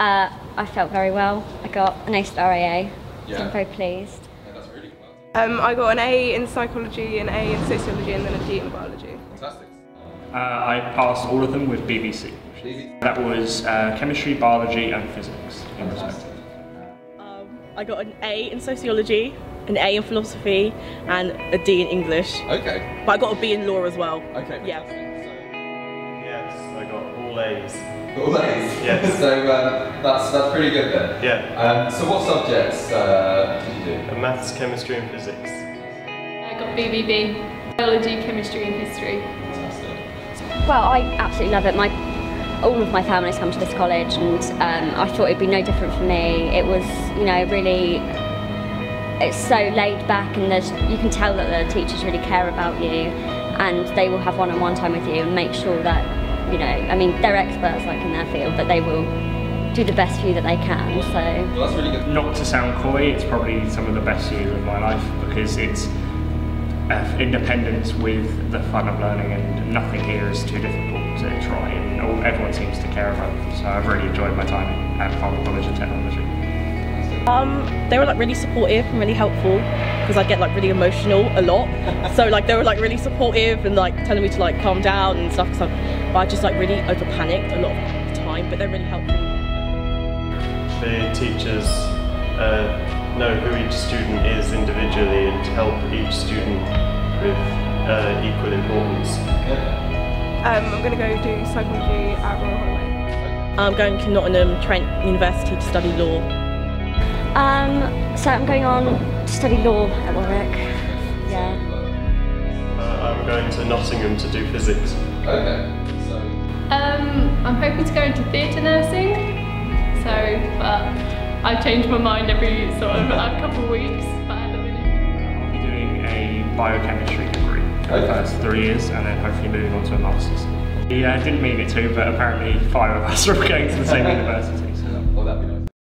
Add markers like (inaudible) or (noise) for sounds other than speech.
Uh, I felt very well. I got an A star AA, so Yeah. I'm very pleased. Yeah, that's really well. Um, I got an A in psychology, an A in sociology, and then a D in biology. Fantastic. Uh, I passed all of them with BBC. That was uh, chemistry, biology, and physics in respect. Um, I got an A in sociology, an A in philosophy, and a D in English. Okay. But I got a B in law as well. Okay. Yeah. Yes, I got all A's. All A's. Yes. (laughs) so um, that's that's pretty good then. Yeah. Um, so what subjects uh, did you do? Maths, chemistry, and physics. I got BBB, biology, chemistry, and history. Fantastic. Well, I absolutely love it. My all of my family's come to this college, and um, I thought it'd be no different for me. It was, you know, really. It's so laid back, and there's you can tell that the teachers really care about you, and they will have one-on-one time with you and make sure that, you know, I mean, they're experts like in their field, but they will do the best for you that they can. So. Well, that's really good. Not to sound coy, it's probably some of the best years of my life because it's uh, independence with the fun of learning, and nothing here is too difficult to try, and all, everyone seems to care about it. So I've really enjoyed my time at Farnborough College of Technology. Um, they were like really supportive and really helpful because I get like really emotional a lot. so like they were like really supportive and like telling me to like calm down and stuff. Cause I, but I just like really over panicked a lot of the time. But they really really me. The teachers uh, know who each student is individually and help each student with uh, equal importance. Um, I'm going to go do psychology at Royal Holloway. I'm going to Nottingham Trent University to study law. Um, so I'm going on to study law at Warwick. Yeah. Uh, I'm going to Nottingham to do physics. Okay. So Um, I'm hoping to go into theatre nursing. So, but I change my mind every sort of a couple of weeks. But at the minute. I'll be doing a biochemistry degree for the Okay. first three years and then hopefully moving on to a master's. Yeah, I didn't mean it to, but apparently five of us (laughs) are going to the same (laughs) university.